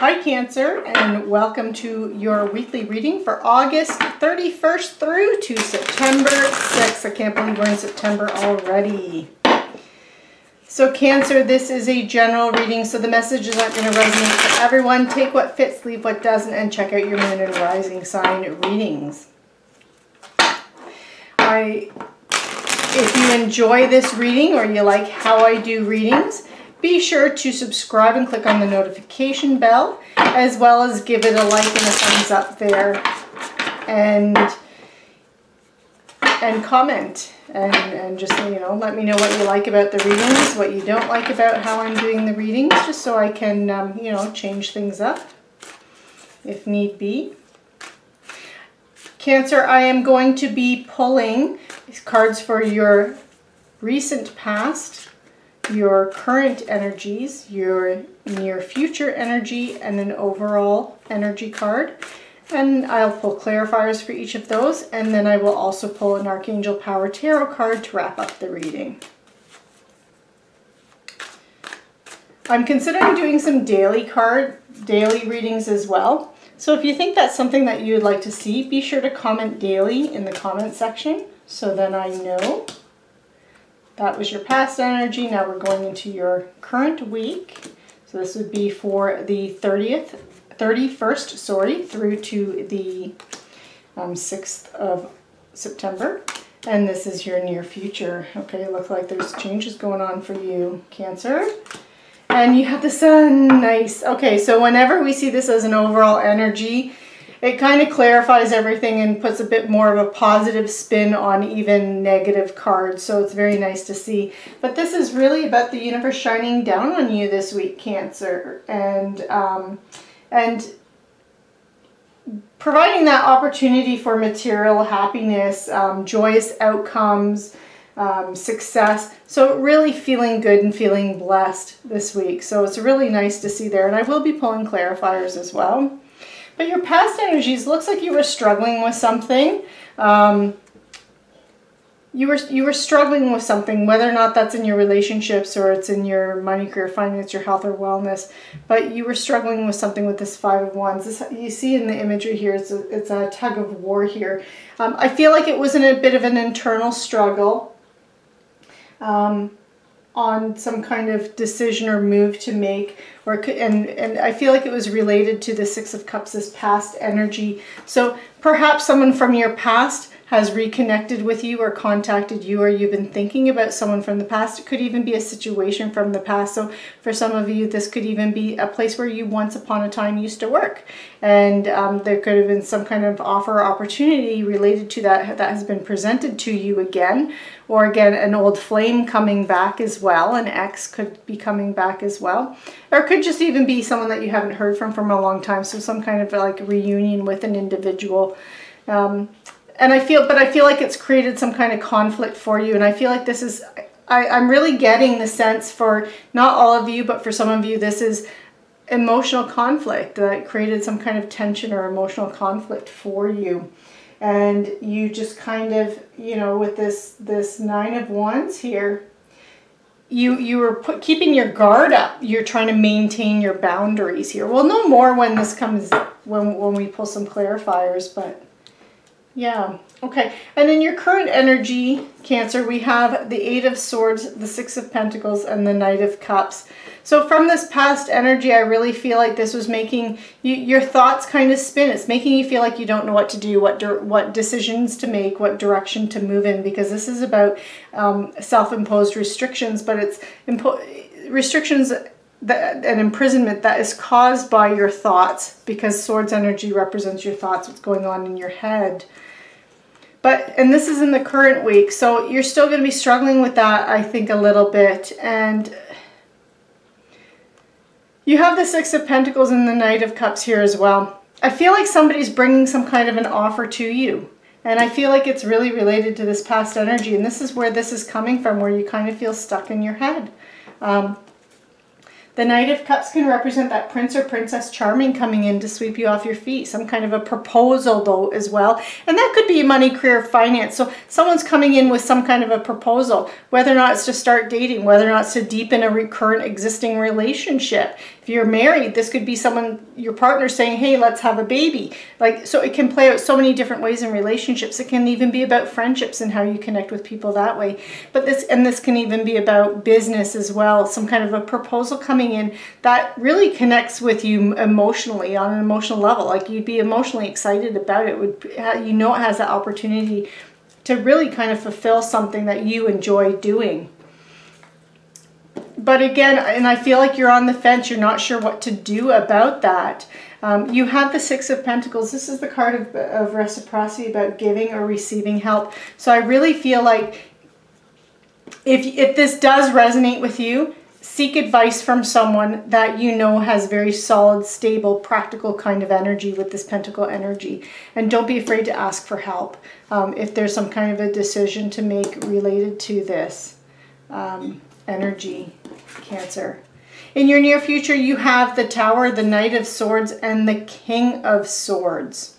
Hi Cancer and welcome to your weekly reading for August 31st through to September 6th. I can't believe we're in September already. So Cancer, this is a general reading, so the messages aren't going to resonate for everyone. Take what fits, leave what doesn't, and check out your moon and rising sign readings. I, if you enjoy this reading or you like how I do readings, be sure to subscribe and click on the notification bell, as well as give it a like and a thumbs up there, and and comment, and, and just, you know, let me know what you like about the readings, what you don't like about how I'm doing the readings, just so I can, um, you know, change things up if need be. Cancer, I am going to be pulling cards for your recent past, your current energies, your near future energy, and an overall energy card. And I'll pull clarifiers for each of those, and then I will also pull an Archangel Power Tarot card to wrap up the reading. I'm considering doing some daily card, daily readings as well. So if you think that's something that you would like to see, be sure to comment daily in the comment section so then I know that was your past energy. Now we're going into your current week. So this would be for the 30th, 31st, sorry, through to the um, 6th of September. And this is your near future. Okay, look like there's changes going on for you, Cancer. And you have the sun, nice. Okay, so whenever we see this as an overall energy, it kind of clarifies everything and puts a bit more of a positive spin on even negative cards. So it's very nice to see. But this is really about the universe shining down on you this week, Cancer. And, um, and providing that opportunity for material happiness, um, joyous outcomes, um, success. So really feeling good and feeling blessed this week. So it's really nice to see there. And I will be pulling clarifiers as well. But your past energies looks like you were struggling with something. Um, you were you were struggling with something, whether or not that's in your relationships or it's in your money, career, finance, your health or wellness. But you were struggling with something with this five of wands. This, you see in the imagery here, it's a, it's a tug of war here. Um, I feel like it was in a bit of an internal struggle. Um, on some kind of decision or move to make or could, and and I feel like it was related to the 6 of cups this past energy. So perhaps someone from your past has reconnected with you or contacted you or you've been thinking about someone from the past. It could even be a situation from the past. So for some of you, this could even be a place where you once upon a time used to work. And um, there could have been some kind of offer or opportunity related to that that has been presented to you again. Or again, an old flame coming back as well. An ex could be coming back as well. Or it could just even be someone that you haven't heard from from a long time. So some kind of like reunion with an individual. Um, and I feel, but I feel like it's created some kind of conflict for you. And I feel like this is, I, I'm really getting the sense for not all of you, but for some of you, this is emotional conflict that created some kind of tension or emotional conflict for you. And you just kind of, you know, with this, this nine of wands here, you you were put, keeping your guard up. You're trying to maintain your boundaries here. We'll know more when this comes, when, when we pull some clarifiers, but yeah, okay. And in your current energy, Cancer, we have the Eight of Swords, the Six of Pentacles, and the Knight of Cups. So from this past energy, I really feel like this was making you, your thoughts kind of spin. It's making you feel like you don't know what to do, what what decisions to make, what direction to move in, because this is about um, self-imposed restrictions, but it's restrictions an imprisonment that is caused by your thoughts because swords energy represents your thoughts, what's going on in your head. But, and this is in the current week, so you're still going to be struggling with that, I think, a little bit. And you have the Six of Pentacles and the Knight of Cups here as well. I feel like somebody's bringing some kind of an offer to you. And I feel like it's really related to this past energy. And this is where this is coming from, where you kind of feel stuck in your head. Um, the Knight of Cups can represent that Prince or Princess Charming coming in to sweep you off your feet. Some kind of a proposal though as well. And that could be money, career, finance. So someone's coming in with some kind of a proposal, whether or not it's to start dating, whether or not it's to deepen a recurrent existing relationship. You're married, this could be someone, your partner saying, hey, let's have a baby. Like, so it can play out so many different ways in relationships. It can even be about friendships and how you connect with people that way. But this, and this can even be about business as well. Some kind of a proposal coming in that really connects with you emotionally on an emotional level. Like you'd be emotionally excited about it. Would You know it has that opportunity to really kind of fulfill something that you enjoy doing but again, and I feel like you're on the fence, you're not sure what to do about that. Um, you have the Six of Pentacles. This is the card of, of reciprocity about giving or receiving help. So I really feel like if, if this does resonate with you, seek advice from someone that you know has very solid, stable, practical kind of energy with this pentacle energy. And don't be afraid to ask for help um, if there's some kind of a decision to make related to this um, energy. Cancer. In your near future, you have the Tower, the Knight of Swords, and the King of Swords.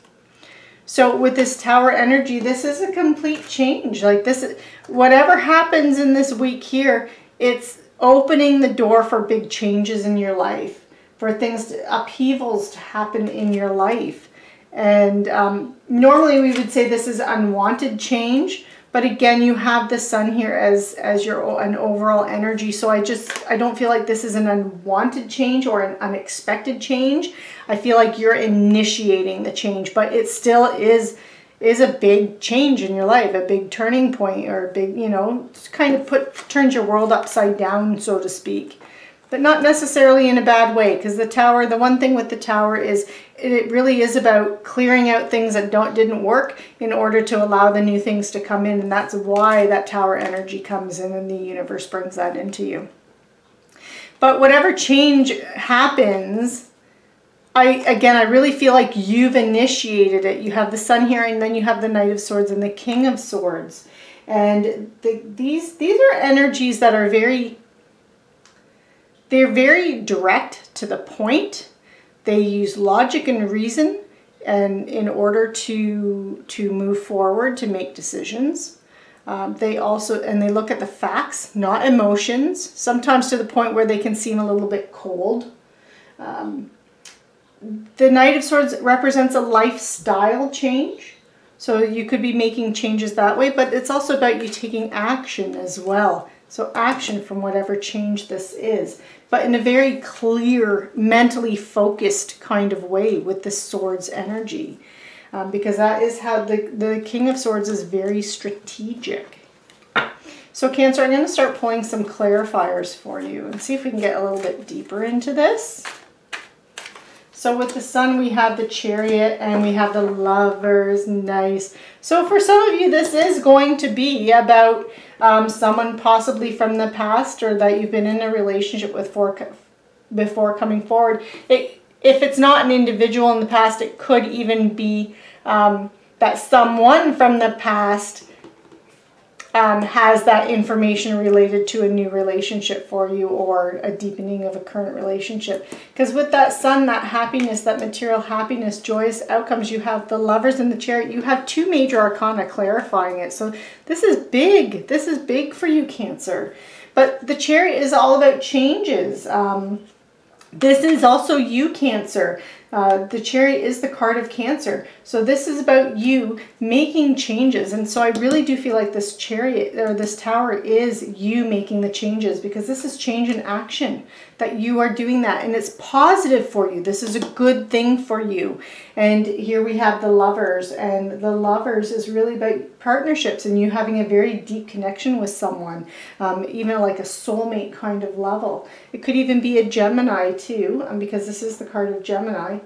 So with this Tower energy, this is a complete change. Like this, is, whatever happens in this week here, it's opening the door for big changes in your life, for things, to, upheavals to happen in your life. And um, normally we would say this is unwanted change, but again, you have the sun here as, as your an overall energy. So I just, I don't feel like this is an unwanted change or an unexpected change. I feel like you're initiating the change, but it still is is a big change in your life, a big turning point or a big, you know, kind of put turns your world upside down, so to speak but not necessarily in a bad way because the tower, the one thing with the tower is it really is about clearing out things that don't didn't work in order to allow the new things to come in and that's why that tower energy comes in and the universe brings that into you. But whatever change happens, I again, I really feel like you've initiated it. You have the sun here and then you have the Knight of Swords and the King of Swords. And the, these these are energies that are very they're very direct to the point. They use logic and reason and in order to to move forward to make decisions. Um, they also and they look at the facts, not emotions. Sometimes to the point where they can seem a little bit cold. Um, the Knight of Swords represents a lifestyle change. So you could be making changes that way, but it's also about you taking action as well. So action from whatever change this is, but in a very clear, mentally focused kind of way with the sword's energy. Um, because that is how the, the King of Swords is very strategic. So Cancer, I'm going to start pulling some clarifiers for you and see if we can get a little bit deeper into this. So with the sun, we have the chariot and we have the lovers. Nice. So for some of you, this is going to be about um, someone possibly from the past or that you've been in a relationship with for, before coming forward. It, if it's not an individual in the past, it could even be um, that someone from the past um, has that information related to a new relationship for you or a deepening of a current relationship. Because with that sun, that happiness, that material happiness, joyous outcomes, you have the lovers in the chariot. You have two major arcana clarifying it. So this is big. This is big for you, Cancer. But the chariot is all about changes. Um, this is also you, Cancer. Uh, the chariot is the card of cancer. So this is about you making changes. And so I really do feel like this chariot or this tower is you making the changes because this is change in action that you are doing that and it's positive for you. This is a good thing for you. And here we have the lovers and the lovers is really about partnerships and you having a very deep connection with someone, um, even like a soulmate kind of level. It could even be a Gemini too, um, because this is the card of Gemini.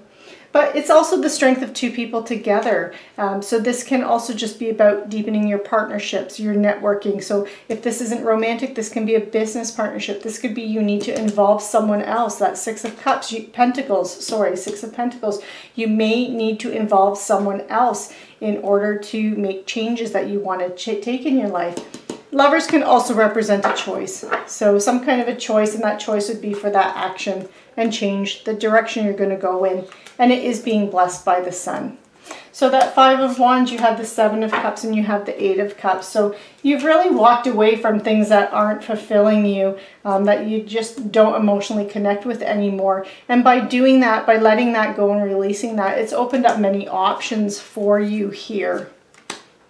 But it's also the strength of two people together. Um, so this can also just be about deepening your partnerships, your networking. So if this isn't romantic, this can be a business partnership. This could be you need to involve someone else. That Six of Cups, you, Pentacles, sorry, Six of Pentacles. You may need to involve someone else in order to make changes that you want to take in your life. Lovers can also represent a choice. So some kind of a choice, and that choice would be for that action and change the direction you're going to go in. And it is being blessed by the sun. So that Five of Wands, you have the Seven of Cups and you have the Eight of Cups. So you've really walked away from things that aren't fulfilling you, um, that you just don't emotionally connect with anymore. And by doing that, by letting that go and releasing that, it's opened up many options for you here.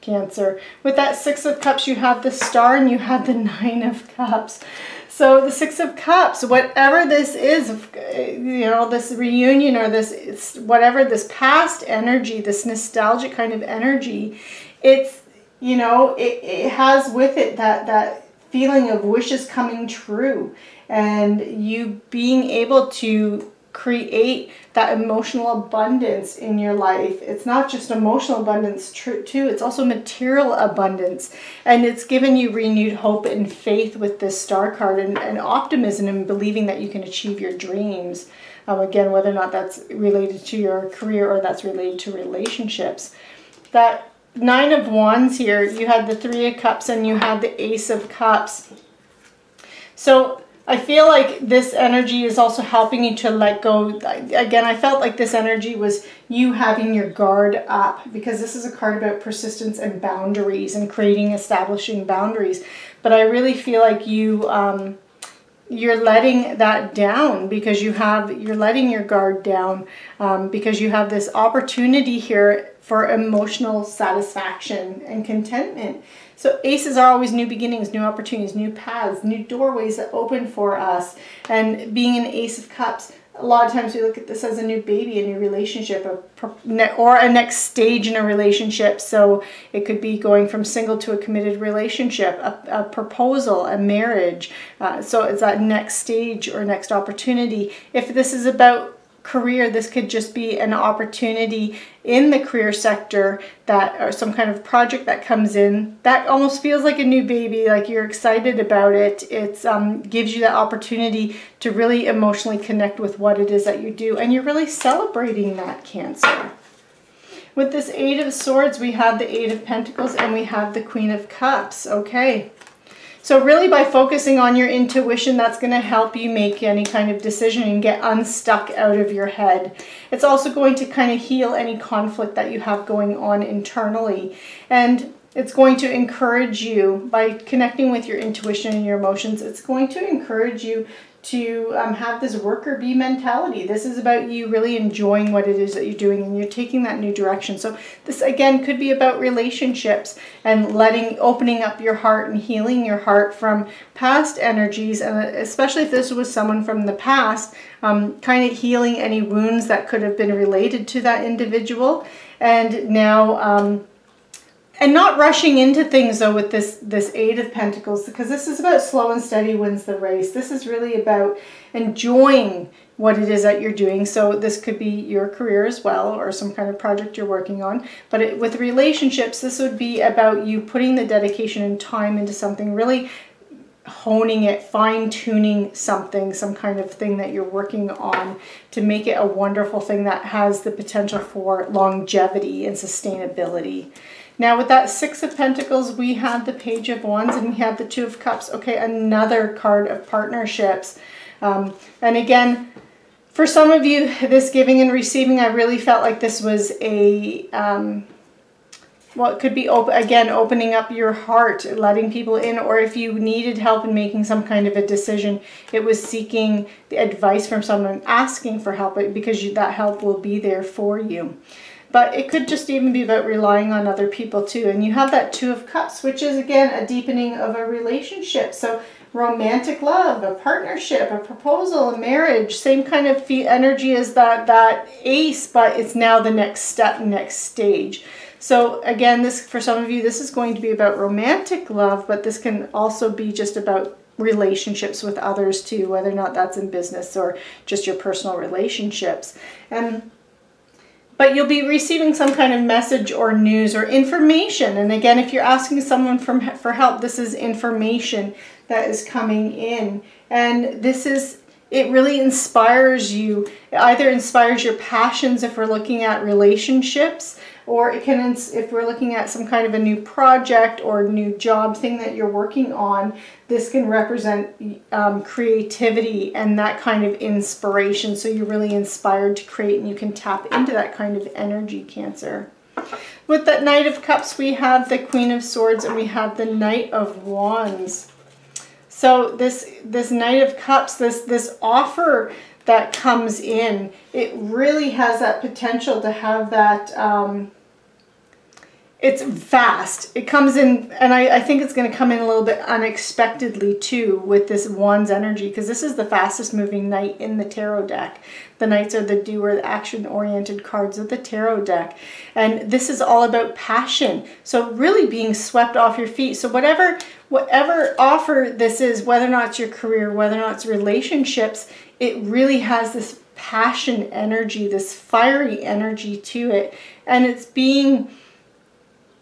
Cancer. With that Six of Cups, you have the Star and you have the Nine of Cups. So the Six of Cups, whatever this is, you know, this reunion or this, whatever this past energy, this nostalgic kind of energy, it's, you know, it, it has with it that, that feeling of wishes coming true and you being able to create that emotional abundance in your life. It's not just emotional abundance true, too, it's also material abundance. And it's given you renewed hope and faith with this star card and, and optimism and believing that you can achieve your dreams. Um, again, whether or not that's related to your career or that's related to relationships. That Nine of Wands here, you had the Three of Cups and you had the Ace of Cups. So I feel like this energy is also helping you to let go. Again, I felt like this energy was you having your guard up because this is a card about persistence and boundaries and creating, establishing boundaries. But I really feel like you, um, you're letting that down because you have, you're letting your guard down um, because you have this opportunity here for emotional satisfaction and contentment. So aces are always new beginnings, new opportunities, new paths, new doorways that open for us. And being an ace of cups, a lot of times we look at this as a new baby, a new relationship, a, or a next stage in a relationship. So it could be going from single to a committed relationship, a, a proposal, a marriage. Uh, so it's that next stage or next opportunity. If this is about career, this could just be an opportunity in the career sector that or some kind of project that comes in that almost feels like a new baby, like you're excited about it. It um, gives you that opportunity to really emotionally connect with what it is that you do, and you're really celebrating that Cancer. With this Eight of Swords, we have the Eight of Pentacles and we have the Queen of Cups. Okay. So really by focusing on your intuition, that's going to help you make any kind of decision and get unstuck out of your head. It's also going to kind of heal any conflict that you have going on internally. And it's going to encourage you by connecting with your intuition and your emotions. It's going to encourage you to um, have this worker bee mentality. This is about you really enjoying what it is that you're doing and you're taking that new direction. So this again could be about relationships and letting, opening up your heart and healing your heart from past energies and especially if this was someone from the past, um, kind of healing any wounds that could have been related to that individual. And now, um, and not rushing into things though with this this eight of pentacles because this is about slow and steady wins the race. This is really about enjoying what it is that you're doing. So this could be your career as well or some kind of project you're working on. But it, with relationships this would be about you putting the dedication and time into something really honing it fine tuning something some kind of thing that you're working on to make it a wonderful thing that has the potential for longevity and sustainability now with that Six of Pentacles, we have the Page of Wands and we have the Two of Cups. Okay, another card of partnerships. Um, and again, for some of you, this giving and receiving, I really felt like this was a, um, well, it could be, op again, opening up your heart, letting people in, or if you needed help in making some kind of a decision, it was seeking the advice from someone, asking for help, because you, that help will be there for you. But it could just even be about relying on other people too. And you have that Two of Cups, which is again a deepening of a relationship. So romantic love, a partnership, a proposal, a marriage, same kind of energy as that, that ace, but it's now the next step, next stage. So again, this for some of you, this is going to be about romantic love, but this can also be just about relationships with others too, whether or not that's in business or just your personal relationships. And but you'll be receiving some kind of message or news or information. And again, if you're asking someone from, for help, this is information that is coming in. And this is, it really inspires you. It either inspires your passions if we're looking at relationships, or it can, if we're looking at some kind of a new project or new job thing that you're working on, this can represent um, creativity and that kind of inspiration. So you're really inspired to create and you can tap into that kind of energy, Cancer. With that Knight of Cups, we have the Queen of Swords and we have the Knight of Wands. So this this Knight of Cups, this this offer that comes in, it really has that potential to have that um, it's fast. It comes in, and I, I think it's going to come in a little bit unexpectedly too with this Wands energy because this is the fastest moving knight in the tarot deck. The knights are the doer, the action-oriented cards of the tarot deck. And this is all about passion. So really being swept off your feet. So whatever, whatever offer this is, whether or not it's your career, whether or not it's relationships, it really has this passion energy, this fiery energy to it. And it's being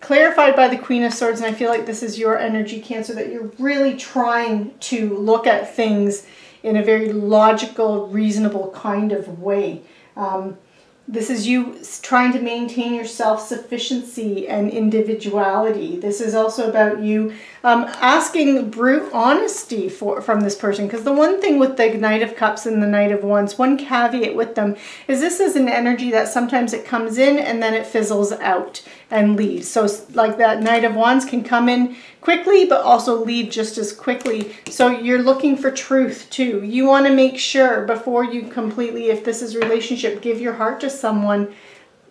clarified by the Queen of Swords, and I feel like this is your energy, Cancer, that you're really trying to look at things in a very logical, reasonable kind of way. Um, this is you trying to maintain your self-sufficiency and individuality. This is also about you um, asking brute honesty for, from this person. Because the one thing with the Knight of Cups and the Knight of Wands, one caveat with them, is this is an energy that sometimes it comes in and then it fizzles out and leaves. So like that Knight of Wands can come in quickly, but also leave just as quickly. So you're looking for truth too. You want to make sure before you completely, if this is relationship, give your heart to someone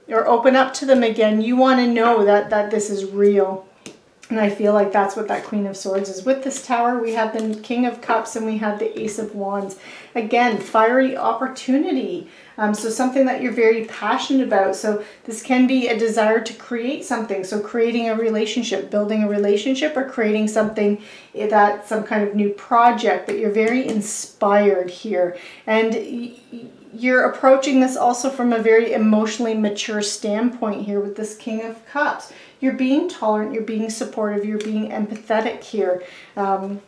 or open up to them again. You want to know that, that this is real. And I feel like that's what that Queen of Swords is. With this tower, we have the King of Cups and we have the Ace of Wands. Again, fiery opportunity. Um, so something that you're very passionate about. So this can be a desire to create something. So creating a relationship, building a relationship, or creating something that some kind of new project. But you're very inspired here. And you're approaching this also from a very emotionally mature standpoint here with this King of Cups. You're being tolerant, you're being supportive, you're being empathetic here. Um,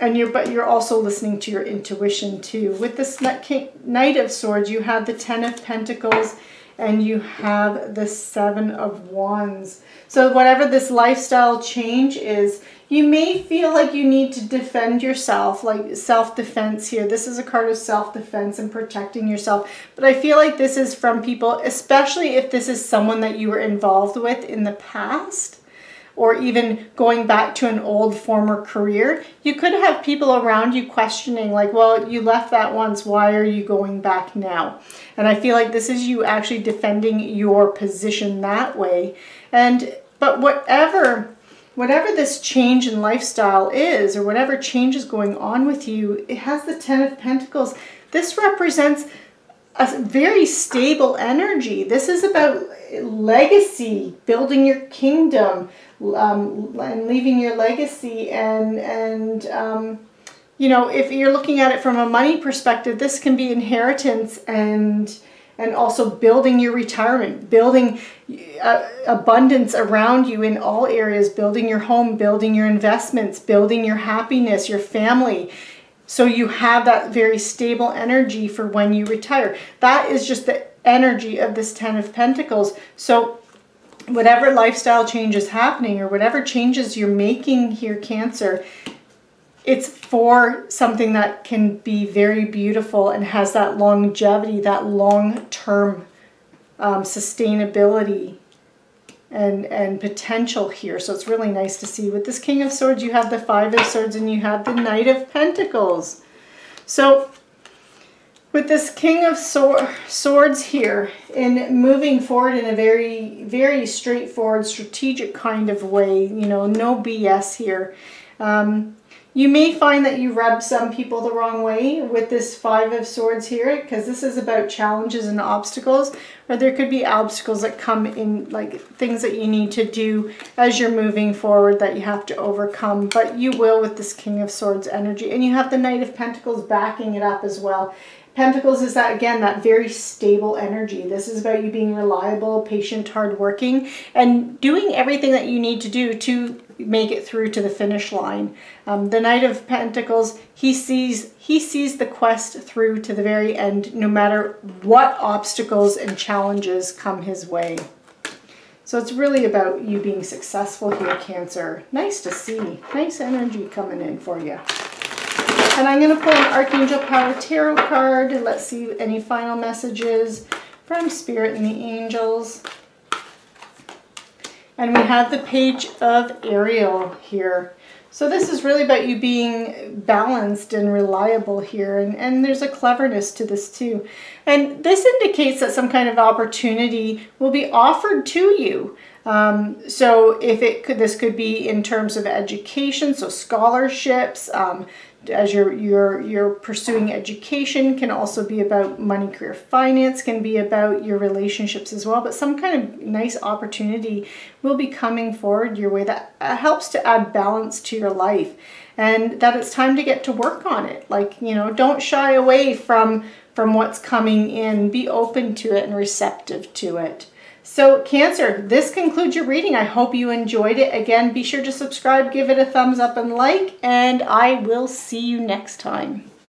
and you're but you're also listening to your intuition too. With this Knight of Swords, you have the Ten of Pentacles and you have the Seven of Wands. So whatever this lifestyle change is, you may feel like you need to defend yourself, like self-defense here. This is a card of self-defense and protecting yourself. But I feel like this is from people, especially if this is someone that you were involved with in the past or even going back to an old former career, you could have people around you questioning like, well, you left that once, why are you going back now? And I feel like this is you actually defending your position that way. And, but whatever, whatever this change in lifestyle is, or whatever change is going on with you, it has the Ten of Pentacles. This represents a very stable energy. This is about legacy, building your kingdom, um, and leaving your legacy and and um, you know if you're looking at it from a money perspective this can be inheritance and and also building your retirement building uh, abundance around you in all areas building your home building your investments building your happiness your family. So you have that very stable energy for when you retire. That is just the energy of this ten of pentacles. So whatever lifestyle change is happening or whatever changes you're making here, Cancer, it's for something that can be very beautiful and has that longevity, that long-term um, sustainability and, and potential here. So it's really nice to see. With this King of Swords, you have the Five of Swords and you have the Knight of Pentacles. So with this King of Swords here, in moving forward in a very, very straightforward, strategic kind of way, you know, no BS here. Um, you may find that you rub some people the wrong way with this Five of Swords here, because this is about challenges and obstacles, or there could be obstacles that come in, like things that you need to do as you're moving forward that you have to overcome, but you will with this King of Swords energy. And you have the Knight of Pentacles backing it up as well. Pentacles is that, again, that very stable energy. This is about you being reliable, patient, hardworking, and doing everything that you need to do to make it through to the finish line. Um, the Knight of Pentacles, he sees, he sees the quest through to the very end, no matter what obstacles and challenges come his way. So it's really about you being successful here, Cancer. Nice to see. Nice energy coming in for you. And I'm going to pull an Archangel Power Tarot card. Let's see any final messages from Spirit and the Angels. And we have the page of Ariel here. So this is really about you being balanced and reliable here. And, and there's a cleverness to this too. And this indicates that some kind of opportunity will be offered to you. Um, so if it could, this could be in terms of education, so scholarships, um, as you're, you're, you're pursuing education can also be about money, career, finance, can be about your relationships as well. But some kind of nice opportunity will be coming forward your way that uh, helps to add balance to your life and that it's time to get to work on it. Like, you know, don't shy away from, from what's coming in. Be open to it and receptive to it. So Cancer, this concludes your reading. I hope you enjoyed it. Again, be sure to subscribe, give it a thumbs up and like, and I will see you next time.